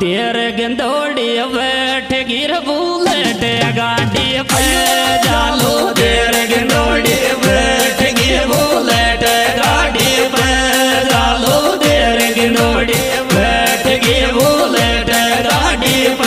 देर गंदोड़ी बैठ गिर बुलेट गाड़ी पे जालो, देर गंदोड़ी बैठ गिर बुलेट गाड़ी पे जालो, देर गंदोड़ी बैठ गिर बुलेट गाड़ी पे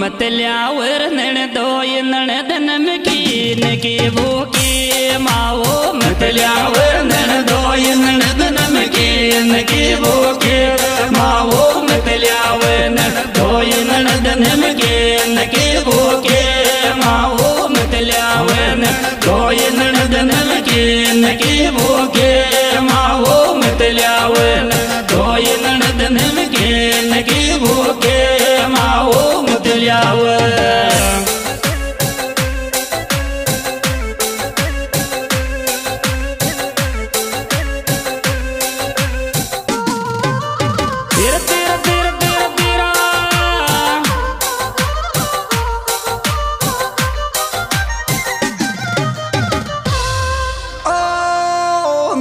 മത്തല്ലാവർ നടതോയ നടത നമുക്കീനക്ക് പൂക്കി. മാവോ മത്തല്ലാവർ നടതോയ നടത നമുക്കീനക്ക് പൂക്കി. മാവോ മത്തല്ലാവർ നടതോയ നടത നമുക്കീനക്ക് പൂക്കി. മാവോ മത്തല്ലാവർ നടതോയ നടത നമുക്കീനക്ക് പൂക്കി.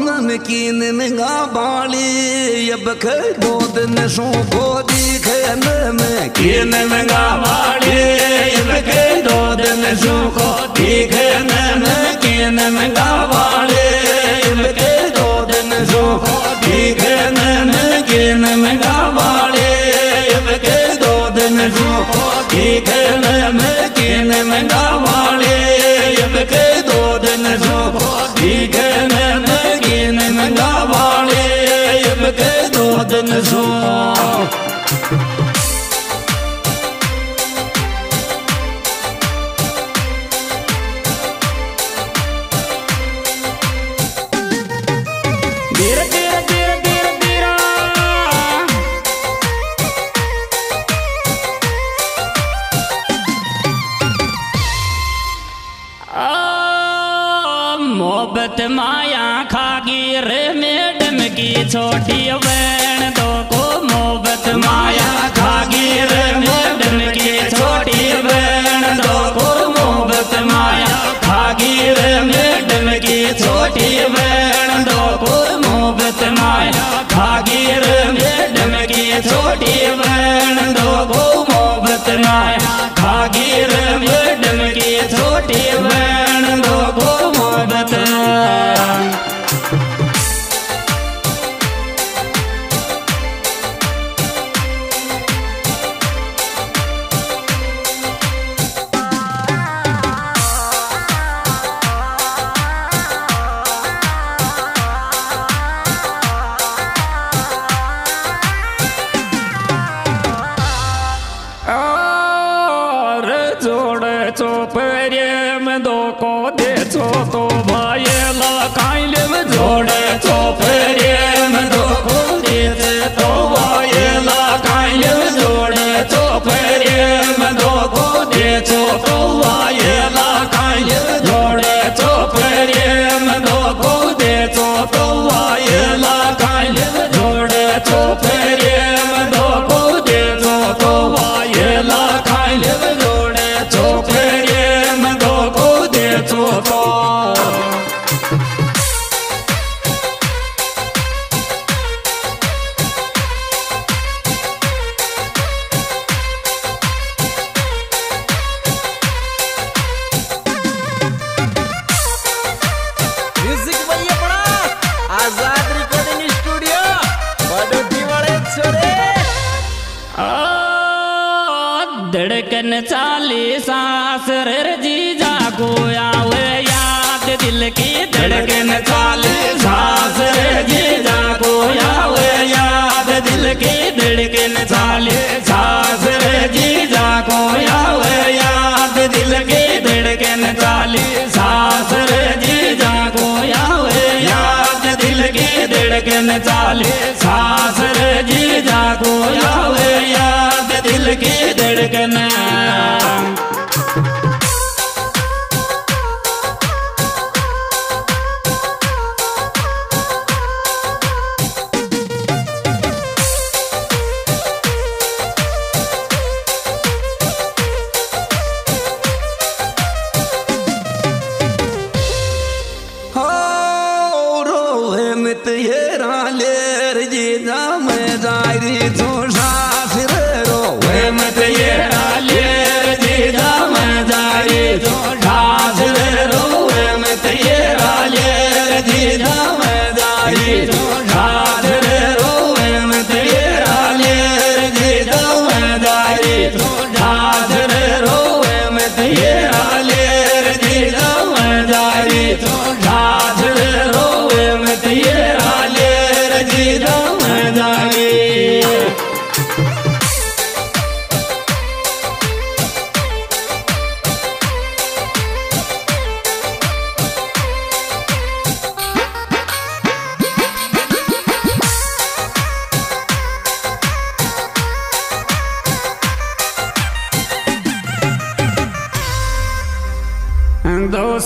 नमकीन निगा बाली अब दो दिन सो को दिखे नमगा वाले इनके दो दिन सुखो दिखे नमके नमगा वाले इनके दो दिन सुखो दिखे नमके नमगा वाले इनके दो दिन सुखो दिखे नमके नमगा वाले इनके दो दिन सुखो धीरे धीरे धीरे धीरे धीरे आ, मोहब्बत माया खागी, रे मैडम की छोटी बहन दो को मोहब्बत माया खागीर मैडम की छोटी बहन दो को मोहब्बत माया खागी, रे मैडम की छोटी बहन दो को मोहब्बत माया खागी। धड़कन चाली सांस रे जीजा को आवे याद दिल की धड़कन चाली सांस रे जीजा को आवे याद दिल की धड़कन चाली सांस रे जीजा को आवे याद दिल की धड़कन चाली सांस रे जीजा को आवे याद दिल की धड़कन चाली सांस रे जीजा को आवे याद दिल की धड़कन ये रालेर जी जा मैं Victor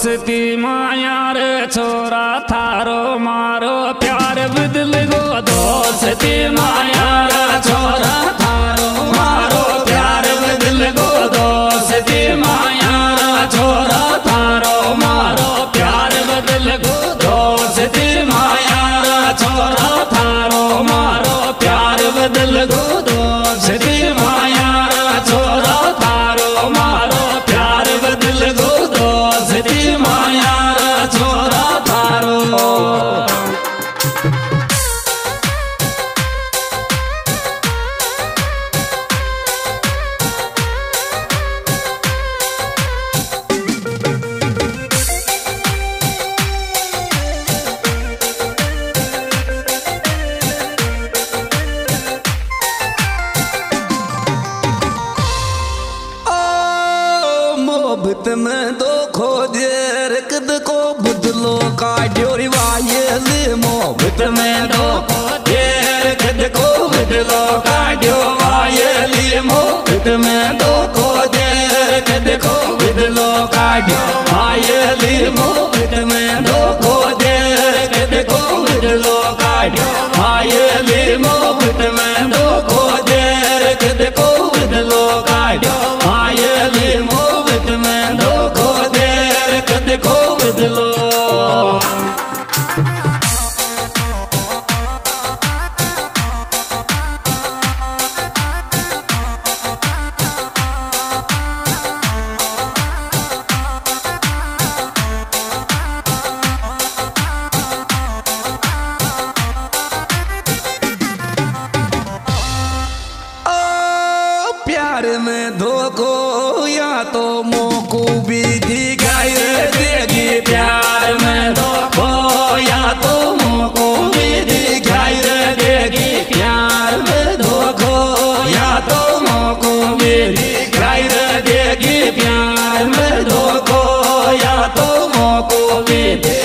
दोस्ती माया रे छोरा थारो मारो प्यार बदल गो दोस्ती माया छोरा को देख देखो बिदलो काढ्यो मायेली मोबित में लोको देख देखो बिदलो काढ्यो मायेली मोबित में लोको प्यार में धोखो, या तो मोकू दी गाय देगी प्यार में धोखो, या तो मोकू दी गाय देगी प्यार में धोखो, या तो मोकू बीधी गाय देगी प्यार में धोखो, या तो मोकू बीधी